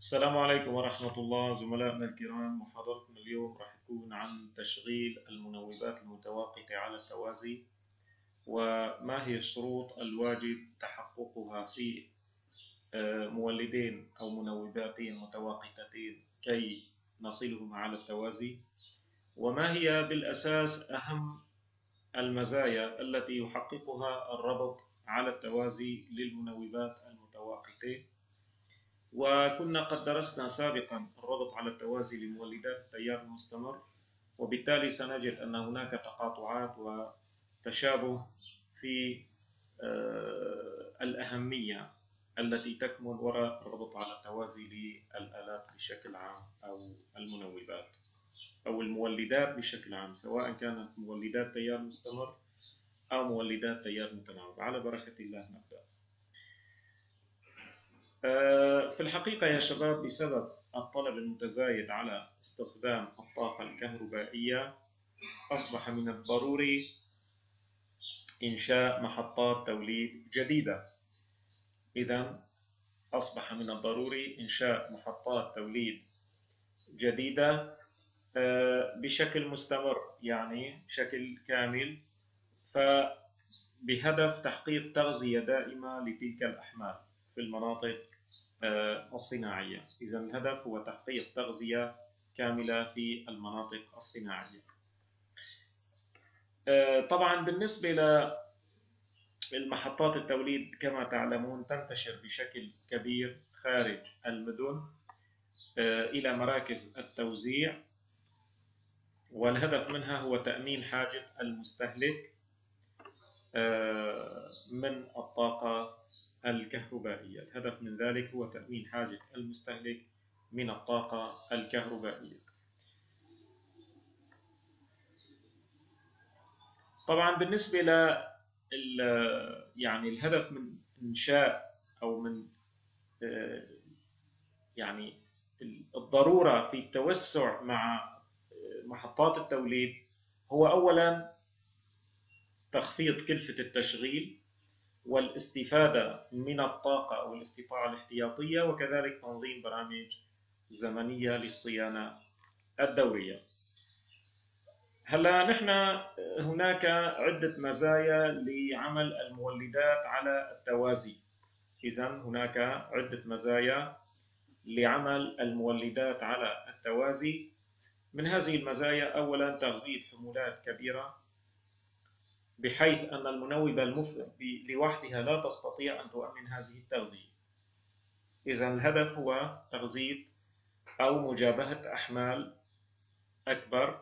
السلام عليكم ورحمة الله زملائنا الكرام. محاضرتنا اليوم راح تكون عن تشغيل المنوبات المتوقفة على التوازي وما هي الشروط الواجب تحققها في آه، مولدين أو منوباتين متوقفتين كي نصلهما على التوازي؟ وما هي بالأساس أهم المزايا التي يحققها الربط على التوازي للمنوبات المتوقفة وكنا قد درسنا سابقا الربط على التوازي لمولدات التيار المستمر وبالتالي سنجد أن هناك تقاطعات وتشابه في آه، الأهمية التي تكمن وراء الربط على التوازي للآلات بشكل عام أو المنوبات أو المولدات بشكل عام سواء كانت مولدات تيار مستمر أو مولدات تيار متناوب. على بركة الله نبدأ. آه، في الحقيقة يا شباب بسبب الطلب المتزايد على استخدام الطاقة الكهربائية أصبح من الضروري إنشاء محطات توليد جديدة. إذا أصبح من الضروري إنشاء محطات توليد جديدة آه، بشكل مستمر يعني بشكل كامل فبهدف تحقيق تغذية دائمة لتلك الأحمال في المناطق الصناعية. إذا الهدف هو تحقيق تغذية كاملة في المناطق الصناعية. آه، طبعا بالنسبة للمحطات التوليد كما تعلمون تنتشر بشكل كبير خارج المدن آه، إلى مراكز التوزيع. والهدف منها هو تأمين حاجة المستهلك من الطاقة الكهربائية. الهدف من ذلك هو تأمين حاجة المستهلك من الطاقة الكهربائية. طبعا بالنسبة ل يعني الهدف من إنشاء أو من يعني الضرورة في التوسع مع محطات التوليد هو أولا تخفيض كلفة التشغيل والاستفادة من الطاقة أو الاستطاعة الاحتياطية وكذلك تنظيم برامج زمنية للصيانة الدورية. هلا نحن هناك عدة مزايا لعمل المولدات على التوازي. إذا هناك عدة مزايا لعمل المولدات على التوازي. من هذه المزايا أولا تغذية حمولات كبيرة. بحيث أن المنوبة المفرد لوحدها لا تستطيع أن تؤمن هذه التغذية. إذا الهدف هو تغذية أو مجابهة أحمال أكبر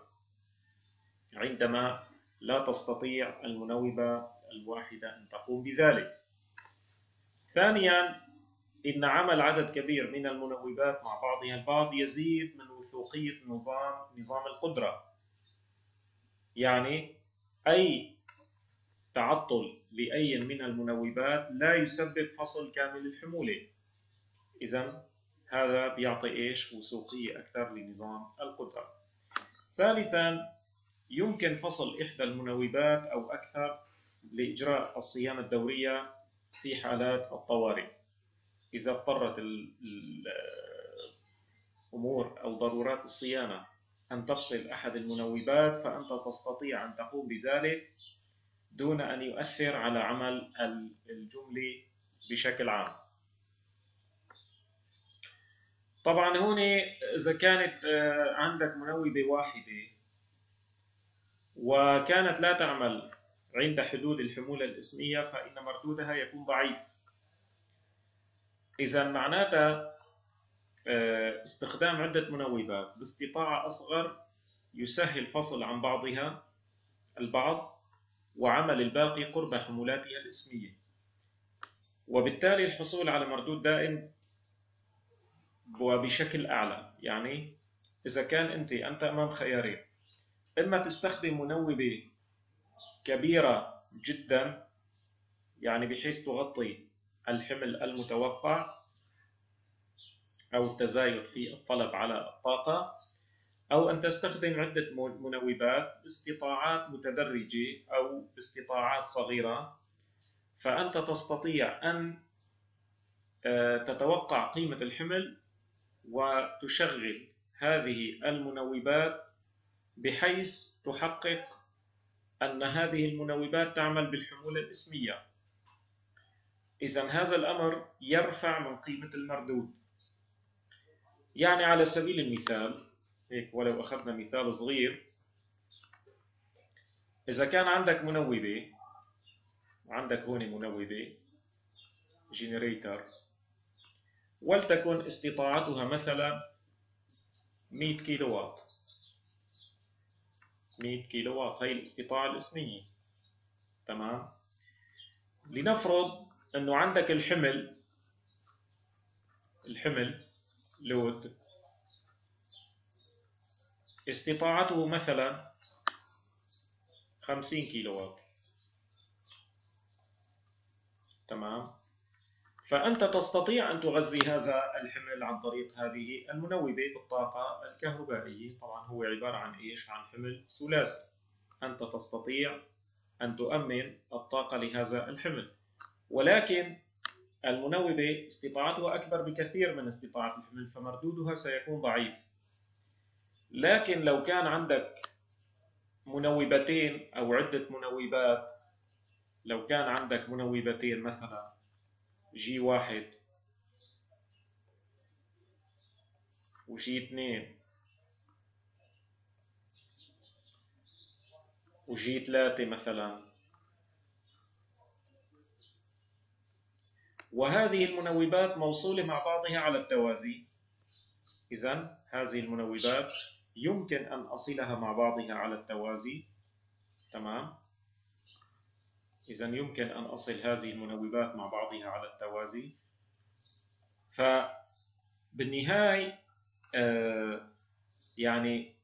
عندما لا تستطيع المنوبة الواحدة أن تقوم بذلك. ثانيا إن عمل عدد كبير من المنوبات مع بعضها البعض يزيد من وثوقية نظام نظام القدرة. يعني أي تعطل لأي من المنوبات لا يسبب فصل كامل الحمولة. إذا هذا بيعطي إيش؟ وثوقية أكثر لنظام القدرة. ثالثا يمكن فصل إحدى المنوبات أو أكثر لإجراء الصيانة الدورية في حالات الطوارئ. إذا اضطرت الأمور أو ضرورات الصيانة أن تفصل أحد المنوبات فأنت تستطيع أن تقوم بذلك دون أن يؤثر على عمل الجملة بشكل عام. طبعا هون إذا كانت آه، عندك منوبة واحدة وكانت لا تعمل عند حدود الحمولة الإسمية فإن مردودها يكون ضعيف. إذا معناتها آه، استخدام عدة منوبات باستطاعة أصغر يسهل فصل عن بعضها البعض. وعمل الباقي قرب حمولاتها الإسمية. وبالتالي الحصول على مردود دائم وبشكل أعلى. يعني إذا كان أنت أنت أمام خيارين. إما تستخدم منوبة كبيرة جدا يعني بحيث تغطي الحمل المتوقع أو التزايد في الطلب على الطاقة. أو أن تستخدم عدة منوبات باستطاعات متدرجة أو باستطاعات صغيرة. فأنت تستطيع أن آه، تتوقع قيمة الحمل وتشغل هذه المنوبات بحيث تحقق أن هذه المنوبات تعمل بالحمولة الإسمية. إذا هذا الأمر يرفع من قيمة المردود. يعني على سبيل المثال هيك ولو أخذنا مثال صغير. إذا كان عندك منوبة عندك هون منوبة جنريتر ولتكن استطاعتها مثلا 100 كيلو واط 100 كيلو واط هي الاستطاعة الإسمية. تمام؟ لنفرض أنه عندك الحمل الحمل لود استطاعته مثلا 50 كيلو واط تمام؟ فأنت تستطيع أن تغذي هذا الحمل عن طريق هذه المنوبة بالطاقة الكهربائية. طبعا هو عبارة عن إيش؟ عن حمل ثلاثي. أنت تستطيع أن تؤمن الطاقة لهذا الحمل. ولكن المنوبة استطاعتها أكبر بكثير من استطاعة الحمل فمردودها سيكون ضعيف. لكن لو كان عندك منوبتين أو عدة منوبات لو كان عندك منوبتين مثلا جي واحد وجي اثنين وجي ثلاثة مثلا. وهذه المنوبات موصولة مع بعضها على التوازي. إذا هذه المنوبات يمكن أن أصلها مع بعضها على التوازي. تمام؟ إذا يمكن أن أصل هذه المنوبات مع بعضها على التوازي. فبالنهاية آه يعني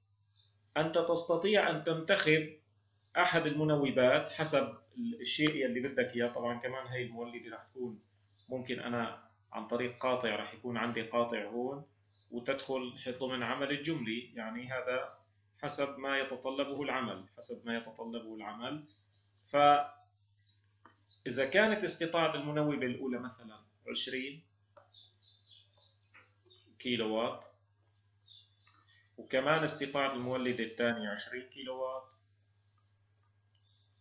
أنت تستطيع أن تنتخب أحد المنوبات حسب الشيء اللي بدك إياه. طبعا كمان هي المولدة رح تكون ممكن أنا عن طريق قاطع رح يكون عندي قاطع هون. وتدخل ضمن عمل الجملي يعني هذا حسب ما يتطلبه العمل حسب ما يتطلبه العمل. ف إذا كانت استطاعة المنوبة الأولى مثلا 20 كيلو واط وكمان استطاعة المولدة الثانية 20 كيلو واط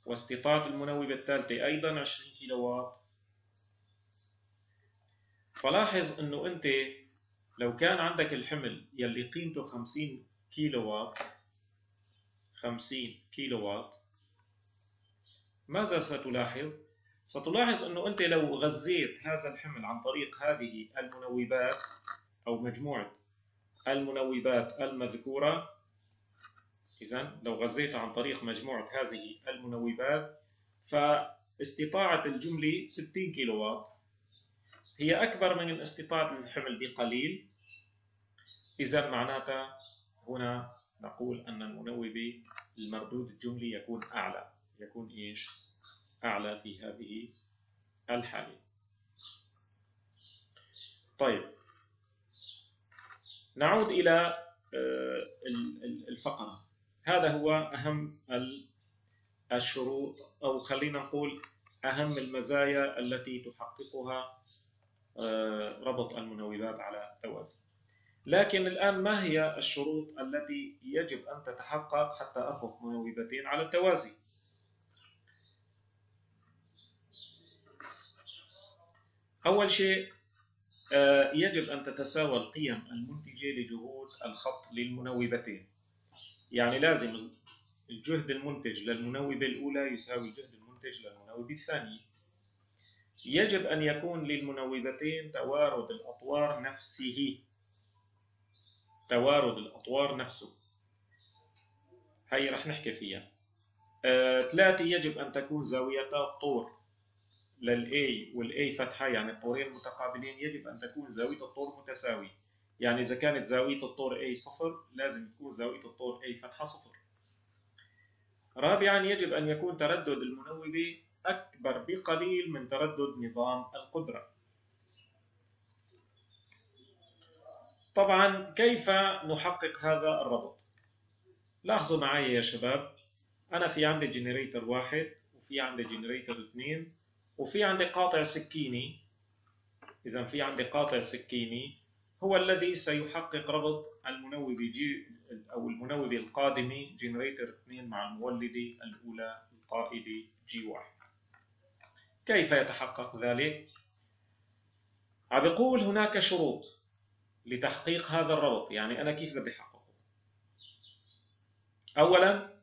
واستطاعة المنوبة الثالثة أيضا 20 كيلو واط فلاحظ إنه أنت لو كان عندك الحمل يلي قيمته 50 كيلو واط 50 كيلو واط ماذا ستلاحظ؟ ستلاحظ أنه أنت لو غذيت هذا الحمل عن طريق هذه المنوبات أو مجموعة المنوبات المذكورة إذا لو غذيته عن طريق مجموعة هذه المنوبات فاستطاعة الجملة 60 كيلو واط هي أكبر من استطاعه الحمل بقليل إذا معناتها هنا نقول أن المنوبه المردود الجملي يكون أعلى يكون إيش؟ أعلى في هذه الحالة. طيب. نعود إلى آه، الفقرة. هذا هو أهم الشروط أو خلينا نقول أهم المزايا التي تحققها آه، ربط المنوبات على التوازي لكن الآن ما هي الشروط التي يجب أن تتحقق حتى أربط منوبتين على التوازي؟ أول شيء آه، يجب أن تتساوى القيم المنتجة لجهود الخط للمنوبتين يعني لازم الجهد المنتج للمنوبة الأولى يساوي الجهد المنتج للمنوبة الثانية. يجب أن يكون للمنوبتين توارد الأطوار نفسه. توارد الأطوار نفسه. هي رح نحكي فيها. آه، ثلاثة يجب أن تكون زاويتا الطور. للاي والاي فتحة يعني الطورين متقابلين يجب أن تكون زاوية الطور متساوية. يعني إذا كانت زاوية الطور A صفر لازم تكون زاوية الطور A فتحة صفر. رابعا يجب أن يكون تردد المنوبه أكبر بقليل من تردد نظام القدرة. طبعا كيف نحقق هذا الربط؟ لاحظوا معي يا شباب أنا في عندي generator واحد وفي عندي generator اثنين وفي عندي قاطع سكيني. إذا في عندي قاطع سكيني هو الذي سيحقق ربط المنوبة G أو المنوبة القادمة generator 2 مع المولدة الأولى القائدة G 1 كيف يتحقق ذلك؟ عم بيقول هناك شروط. لتحقيق هذا الربط يعني أنا كيف بدي أحققه؟ أولا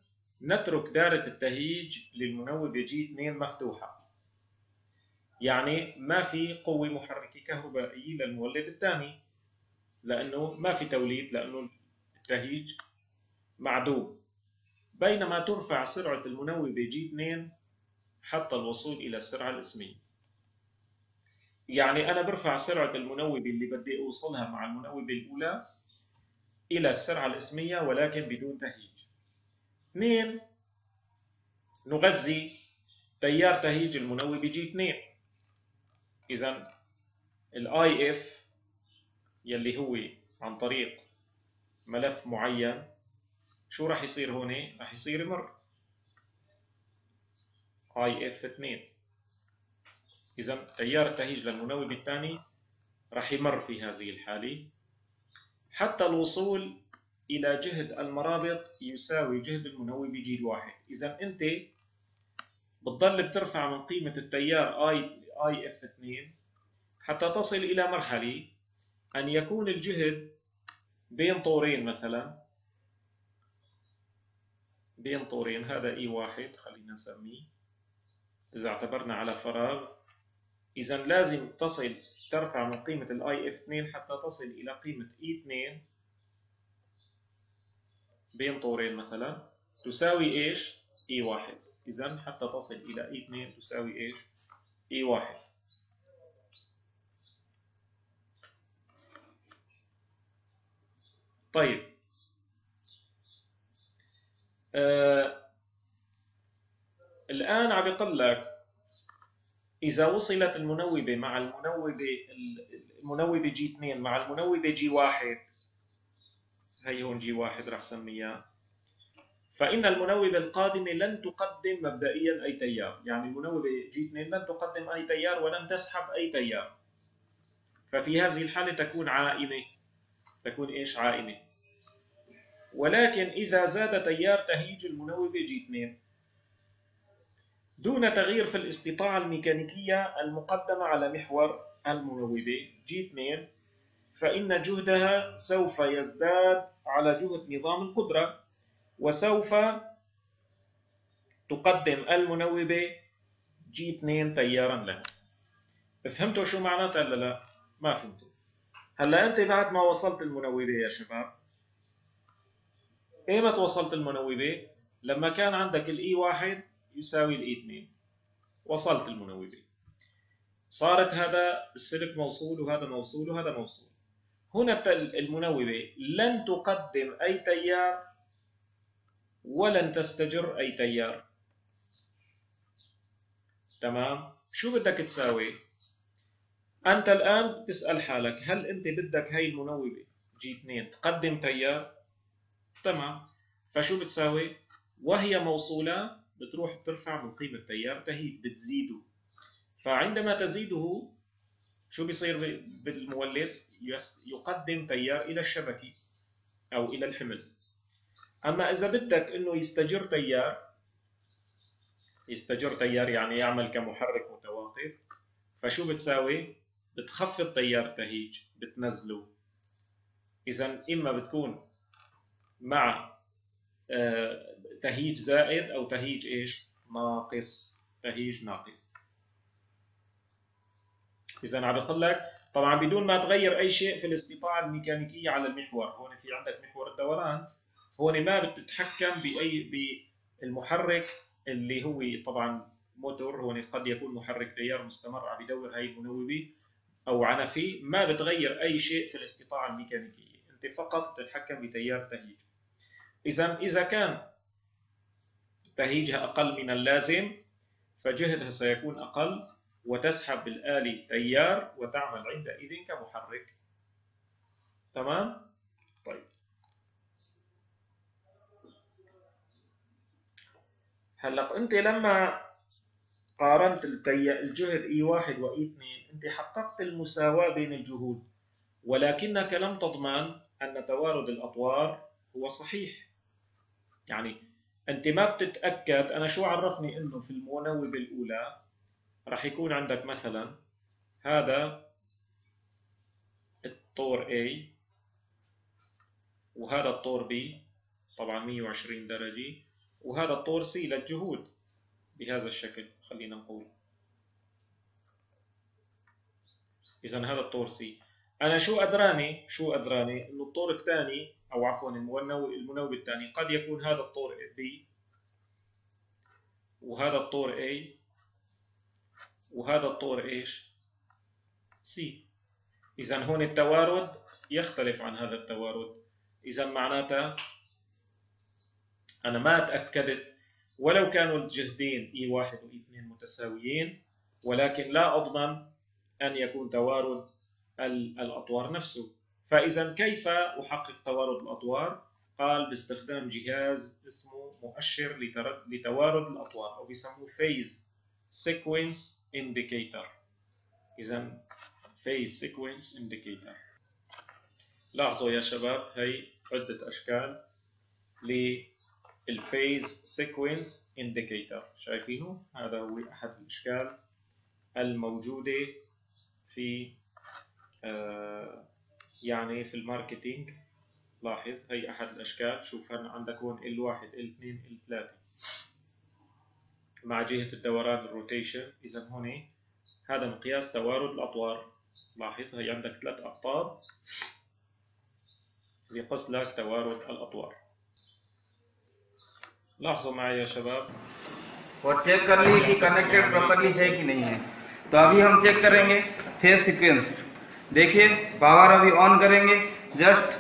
نترك دائرة التهيج للمنوبة G 2 مفتوحة. يعني ما في قوة محركة كهربائية للمولد الثاني لأنه ما في توليد لأنه التهيج معدوم. بينما ترفع سرعة المنوبة G 2 حتى الوصول إلى السرعة الإسمية. يعني أنا برفع سرعة المنوبة اللي بدي أوصلها مع المنوبة الأولى إلى السرعة الإسمية ولكن بدون تهيج. اثنين نغذي تيار تهيج المنوبة G 2 إذا ال IF يلي هو عن طريق ملف معين شو راح يصير هون؟ راح يصير يمر. IF 2 إذا تيار التهيج للمنوب الثاني راح يمر في هذه الحالة. حتى الوصول إلى جهد المرابط يساوي جهد المنوب G واحد. إذا أنت بتضل بترفع من قيمة التيار IF 2 حتى تصل إلى مرحلة أن يكون الجهد بين طورين مثلا. بين طورين هذا E واحد خلينا نسميه. إذا اعتبرنا على فراغ إذا لازم تصل ترفع من قيمة ال IF 2 حتى تصل إلى قيمة E 2 بين طورين مثلا تساوي إيش؟ E واحد إذا حتى تصل إلى E 2 تساوي إيش؟ E واحد طيب آه الآن عم يقول لك إذا وصلت المنوبة مع المنوبة المنوبة G 2 مع المنوبة G 1 هي هون G 1 راح سميها. فإن المنوبة القادمة لن تقدم مبدئيا أي تيار. يعني المنوبة G 2 لن تقدم أي تيار ولن تسحب أي تيار. ففي هذه الحالة تكون عائمة. تكون إيش؟ عائمة. ولكن إذا زاد تيار تهيج المنوبة جي 2 دون تغيير في الاستطاعة الميكانيكية المقدمة على محور المنوبة. جي 2 فإن جهدها سوف يزداد على جهد نظام القدرة وسوف تقدم المنوبة. G 2 تيارا له فهمتوا شو معناتها ولا لا؟ ما فهمتوا. هلا أنت بعد ما وصلت المنوبة يا شباب. إيمت وصلت المنوبة؟ لما كان عندك ال E واحد يساوي ال E 2 وصلت المنوبة. صارت هذا السلك موصول وهذا موصول وهذا موصول. هنا المنوبة لن تقدم أي تيار ولن تستجر أي تيار. تمام؟ شو بدك تساوي؟ أنت الآن تسأل حالك هل أنت بدك هاي المنوبة جي 2 تقدم تيار؟ تمام. فشو بتساوي؟ وهي موصولة بتروح بترفع من قيمة تيار تهيج بتزيده. فعندما تزيده شو بيصير بالمولد؟ يقدم تيار إلى الشبكة أو إلى الحمل. أما إذا بدك إنه يستجر تيار يستجر تيار يعني يعمل كمحرك متوقف فشو بتساوي؟ بتخفض تيار التهيج بتنزله. إذا إما بتكون مع آه، تهيج زائد أو تهيج إيش؟ ناقص تهيج ناقص. إذا عم بقول لك طبعا بدون ما تغير أي شيء في الاستطاعة الميكانيكية على المحور هون في عندك محور الدوران هون ما بتتحكم بأي بالمحرك اللي هو طبعا موتور هون قد يكون محرك تيار مستمر عم يدور هاي المنوبة أو عنفي ما بتغير أي شيء في الاستطاعة الميكانيكية أنت فقط بتتحكم بتيار تهيج. إذا إذا كان تهيجها أقل من اللازم فجهدها سيكون أقل وتسحب الآلة تيار وتعمل عندئذ كمحرك. تمام؟ طيب. هلا أنت لما قارنت الجهد إي واحد واي اثنين أنت حققت المساواة بين الجهود ولكنك لم تضمن أن توارد الأطوار هو صحيح. يعني أنت ما بتتأكد أنا شو عرفني أنه في المنوبة الأولى راح يكون عندك مثلا هذا الطور A وهذا الطور B طبعا 120 درجة وهذا الطور C للجهود بهذا الشكل خلينا نقول. إذا هذا الطور C. أنا شو أدراني؟ شو أدراني؟ إنه الطور الثاني أو عفوا المنوب الثاني. قد يكون هذا الطور B وهذا الطور A وهذا الطور إيش؟ C. إذا هون التوارد يختلف عن هذا التوارد. إذا معناتها أنا ما تأكدت ولو كانوا الجهدين E واحد و E اثنين متساويين ولكن لا أضمن أن يكون توارد الأطوار نفسه. فإذا كيف أحقق توارد الأطوار؟ قال باستخدام جهاز اسمه مؤشر لتوارد الأطوار أو بيسموه Phase Sequence Indicator. إذا Phase Sequence Indicator. لاحظوا يا شباب هي عدة أشكال لل Phase Sequence Indicator شايفينه؟ هذا هو أحد الأشكال الموجودة في آه يعني في الماركتينج لاحظ هي أحد الأشكال شوف هنا عندك هون L1 L2 L3 مع جهة الدوران الروتيشن إذا هون هذا مقياس توارد الأطوار لاحظ هي عندك ثلاث أقطاب يقص لك توارد الأطوار لاحظوا معي يا شباب और चेक कर लिए कि कनेक्टेड प्रॉपरली है कि नहीं है तो अभी हम चेक करेंगे फेस सीक्वेंस देखिए पावर अभी ऑन करेंगे जस्ट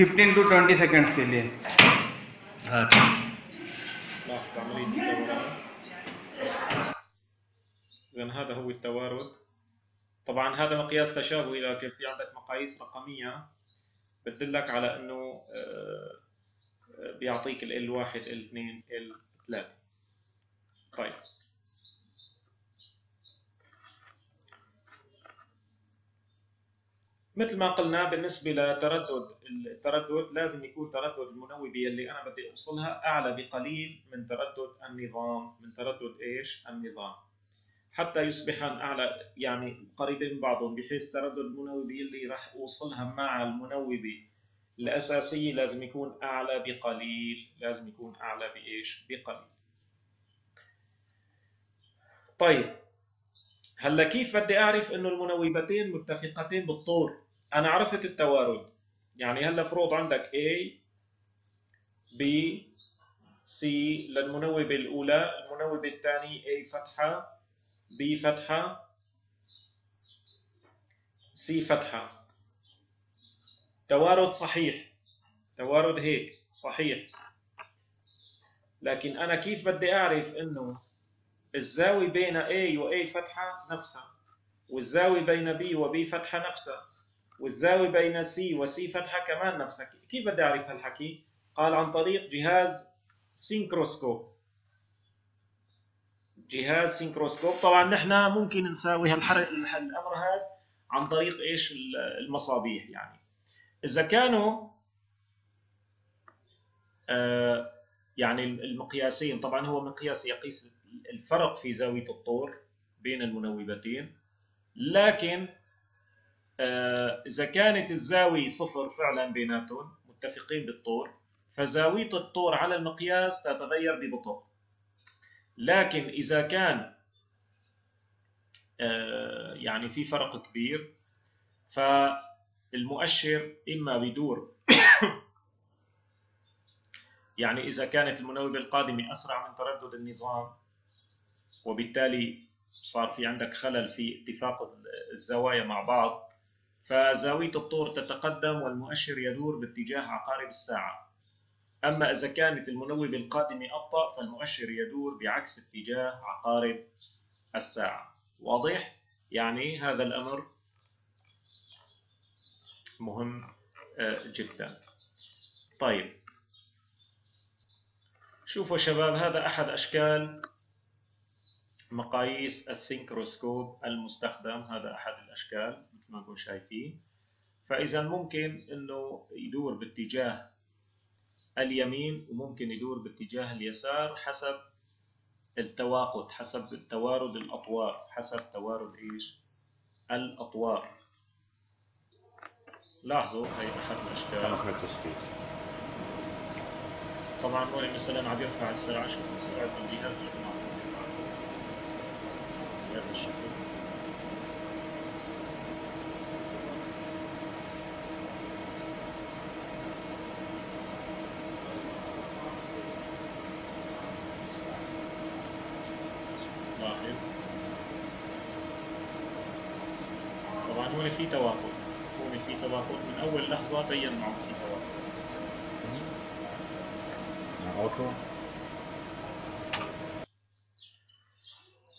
15 टू 20 सेकंड्स के लिए لاحظ عملية الدوران إذا هذا هو التوارد طبعا هذا مقياس تشابهي لكن في عندك مقاييس رقمية بتدلك على انه آه، بيعطيك ال L1 L2 L3 طيب مثل ما قلنا بالنسبة لتردد التردد لازم يكون تردد المنوبة اللي أنا بدي أوصلها أعلى بقليل من تردد النظام من تردد إيش؟ النظام حتى يصبحن أعلى يعني قريبين من بعضهم بحيث تردد المنوبة اللي راح أوصلها مع المنوبة الأساسية لازم يكون أعلى بقليل لازم يكون أعلى بإيش؟ بقليل طيب هلأ كيف بدي أعرف إنه المنوبتين متفقتين بالطور؟ أنا عرفت التوارد. يعني هلا فروض عندك A B C للمنوبة الأولى المنوبة الثانية A فتحة B فتحة C فتحة. توارد صحيح. توارد هيك صحيح. لكن أنا كيف بدي أعرف إنه الزاوية بين A و A فتحة نفسها والزاوية بين B و B فتحة نفسها؟ والزاوية بين C و C فتحة كمان نفسها كيف بدي أعرف هالحكي؟ قال عن طريق جهاز سينكروسكوب. جهاز سينكروسكوب. طبعا نحن ممكن نساوي هالحرق الامر هذا عن طريق إيش؟ المصابيح يعني. إذا كانوا آه يعني المقياسين طبعا هو مقياس يقيس الفرق في زاوية الطور بين المنوبتين لكن آه إذا كانت الزاوية صفر فعلا بيناتهم متفقين بالطور فزاوية الطور على المقياس تتغير ببطء. لكن إذا كان يعني في فرق كبير فالمؤشر إما بيدور يعني إذا كانت المنوبة القادمة أسرع من تردد النظام وبالتالي صار في عندك خلل في اتفاق الزوايا مع بعض فزاوية الطور تتقدم والمؤشر يدور باتجاه عقارب الساعة. أما إذا كانت المنوبة القادمة أبطأ فالمؤشر يدور بعكس اتجاه عقارب الساعة. واضح؟ يعني هذا الأمر مهم جدا. طيب. شوفوا شباب هذا أحد أشكال مقاييس ال synchroscope المستخدم هذا أحد الأشكال. مثل ما نكون شايفين. فإذا ممكن إنه يدور باتجاه اليمين وممكن يدور باتجاه اليسار حسب التوافق حسب توارد الأطوار حسب توارد إيش؟ الأطوار. لاحظوا هي أحد الأشكال. 5 meter speed طبعا هون مثلا عم يرفع السرعة شوف سرعة الجهاز شو عم تصير بهذا الشكل لاحظ طبعا هون في توافق توافق من أول لحظة بين معه في توافق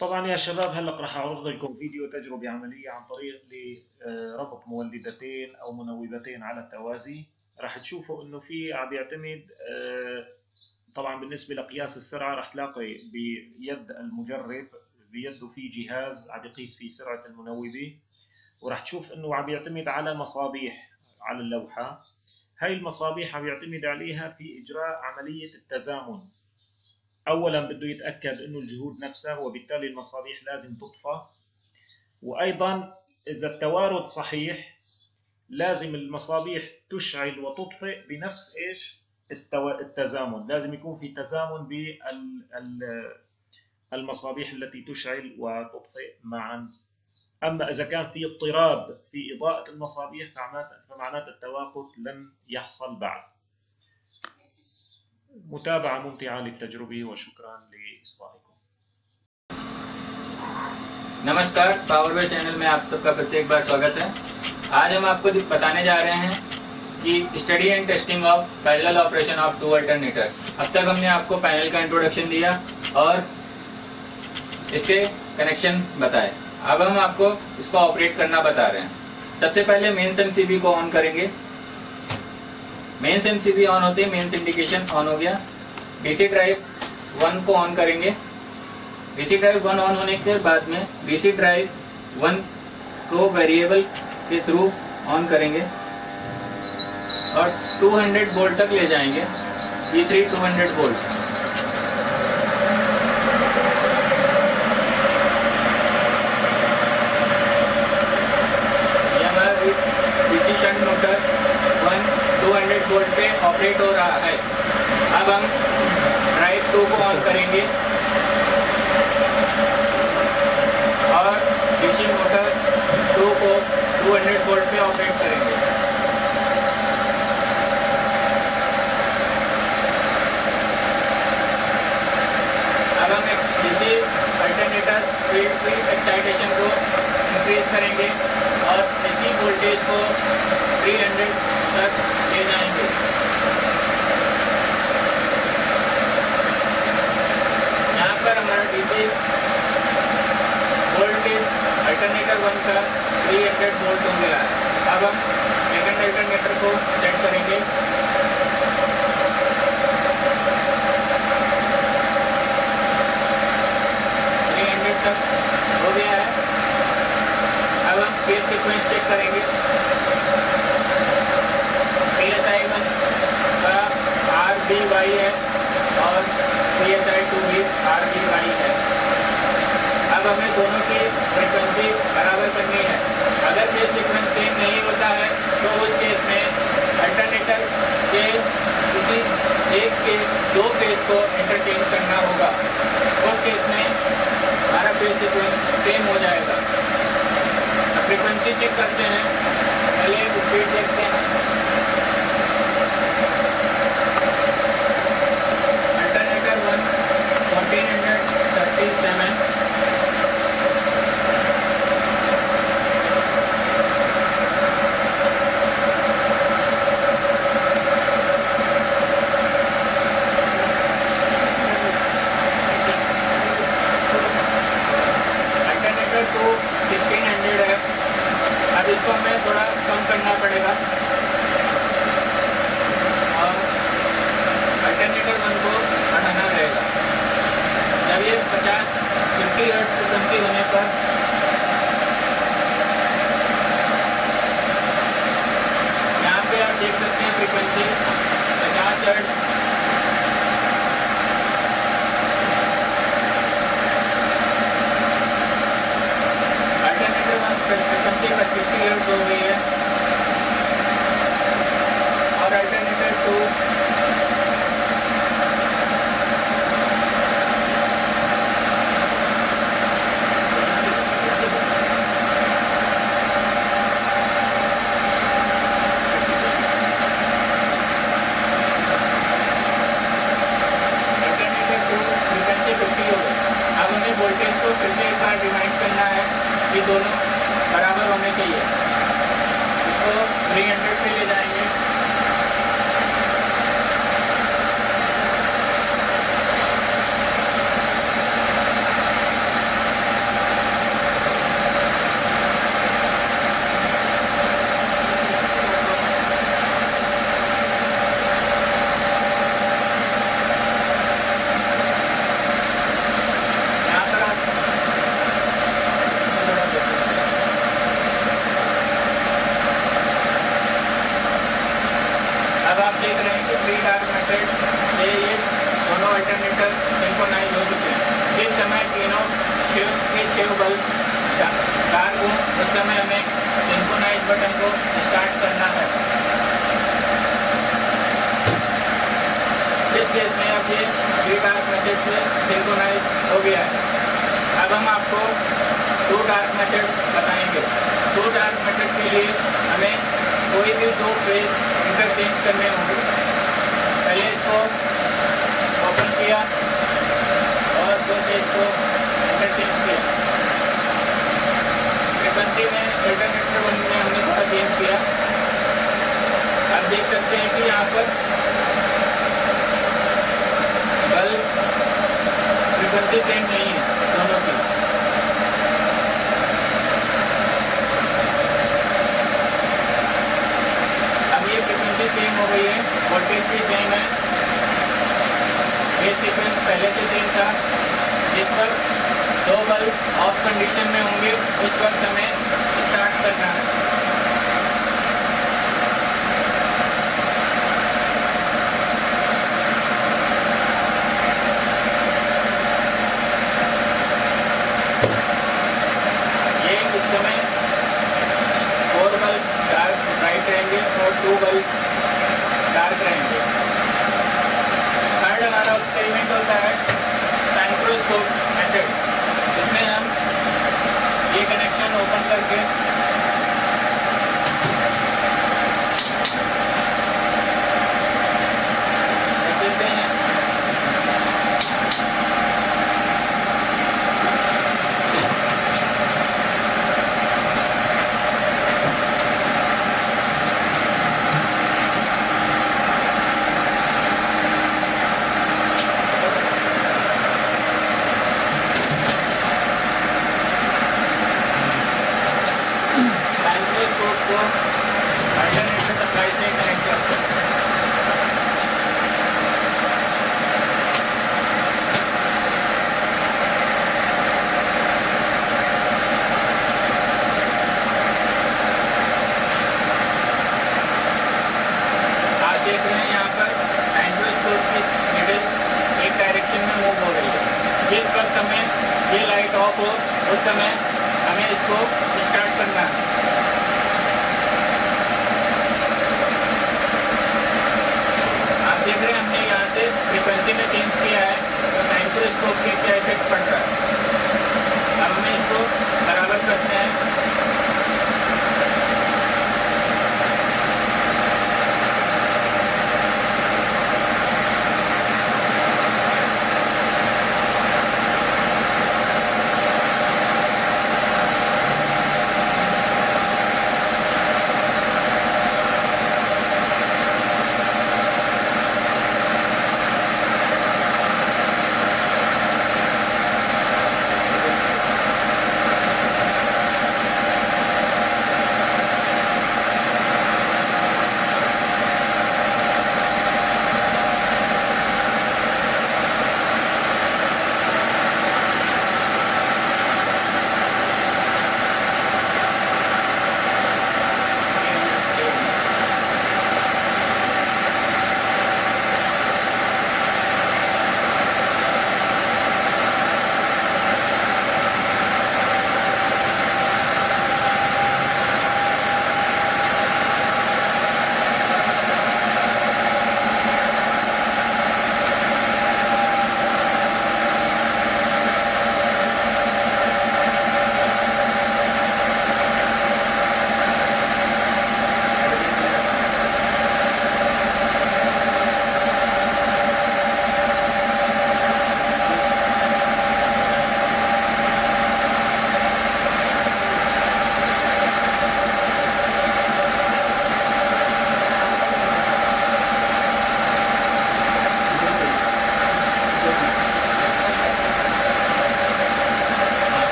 طبعا يا شباب هلا راح أعرض لكم فيديو تجربة عملية عن طريق لربط مولدتين أو منوبتين على التوازي. راح تشوفوا إنه في عم يعتمد آه، طبعا بالنسبة لقياس السرعة راح تلاقي بيد المجرب بيده في جهاز عم يقيس فيه سرعة المنوبة. وراح تشوف إنه عم يعتمد على مصابيح على اللوحة. هاي المصابيح عم يعتمد عليها في إجراء عملية التزامن. اولا بده يتأكد إنه الجهود نفسها وبالتالي المصابيح لازم تطفى. وأيضا إذا التوارد صحيح لازم المصابيح تشعل وتطفئ بنفس إيش. التزامن. لازم يكون في تزامن بالمصابيح التي تشعل وتطفئ معا. أما إذا كان في اضطراب في إضاءة المصابيح، فمعناته التوافق لم يحصل بعد. متابعة ممتعة للتجربة، وشكرا لإصغائكم نمسکار پاور وے channel میں آپ سب کا پھر سے ایک بار سواگت ہے۔ آج ہم آپ کو بتانے جا رہے ہیں کہ study and testing of parallel operation of two alternators اب تک ہم نے آپ کو panel کا introduction دیا اور اس کے connection بتائے۔ اب ہم آپ کو اس کو operate کرنا بتا رہے ہیں۔ سب سے پہلے mains MCB کو on کریں گے۔ mains MCB on ہوتے ہیں mains indication on ہو گیا۔ DC drive one کو on کریں گے۔ DC drive one on ہونے کے بعد میں DC drive one کو variable کے through on کریں گے۔ اور 200 ہنڈریڈ بولٹ تک لے جائیں گے۔ یہ تھری ٹو ہنڈریڈ بولٹ رہا ہے۔ اب ہم رائٹ ٹو کو آن کریں گے۔ اور ڈشنگ موٹر ٹو کو 200 وولٹ پہ آپریٹ کریں گے۔ करेंगे e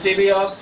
Eusebio.